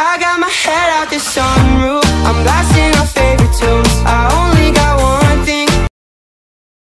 I got my head out the sunroof. I'm